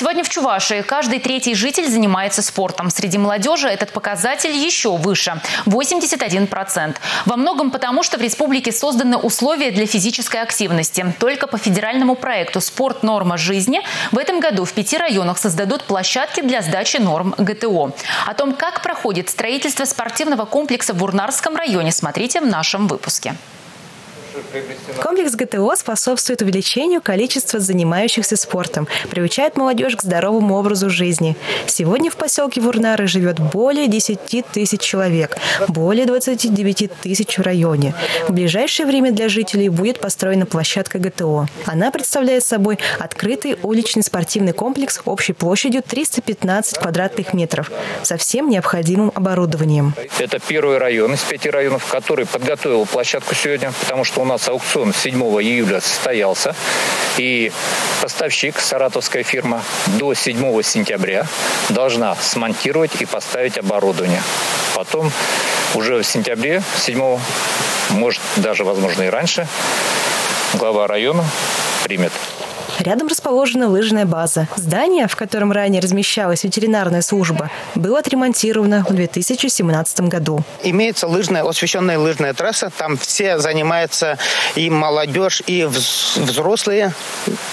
Сегодня в Чувашии каждый третий житель занимается спортом. Среди молодежи этот показатель еще выше – 81%. Во многом потому, что в республике созданы условия для физической активности. Только по федеральному проекту «Спорт. Норма жизни» в этом году в пяти районах создадут площадки для сдачи норм ГТО. О том, как проходит строительство спортивного комплекса в Урнарском районе, смотрите в нашем выпуске. Комплекс ГТО способствует увеличению количества занимающихся спортом, приучает молодежь к здоровому образу жизни. Сегодня в поселке Вурнары живет более 10 тысяч человек, более 29 тысяч в районе. В ближайшее время для жителей будет построена площадка ГТО. Она представляет собой открытый уличный спортивный комплекс общей площадью 315 квадратных метров со всем необходимым оборудованием. Это первый район из пяти районов, который подготовил площадку сегодня, потому что у нас аукцион 7 июля состоялся, и поставщик, саратовская фирма, до 7 сентября должна смонтировать и поставить оборудование. Потом уже в сентябре, 7 может даже, возможно, и раньше, глава района примет Рядом расположена лыжная база. Здание, в котором ранее размещалась ветеринарная служба, было отремонтировано в 2017 году. Имеется лыжная, освещенная лыжная трасса. Там все занимаются и молодежь, и взрослые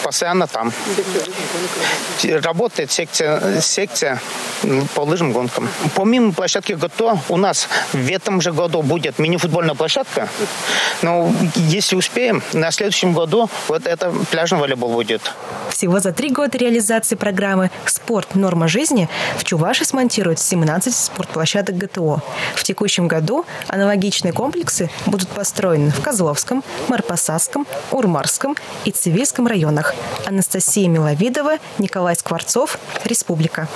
постоянно там. Работает секция, секция по лыжным гонкам. Помимо площадки ГТО, у нас в этом же году будет мини-футбольная площадка. Но если успеем, на следующем году вот это пляжный волейбол будет будет. Всего за три года реализации программы «Спорт. Норма жизни» в Чуваши смонтируют 17 спортплощадок ГТО. В текущем году аналогичные комплексы будут построены в Козловском, Марпасасском, Урмарском и Цивильском районах. Анастасия Миловидова, Николай Скворцов, Республика.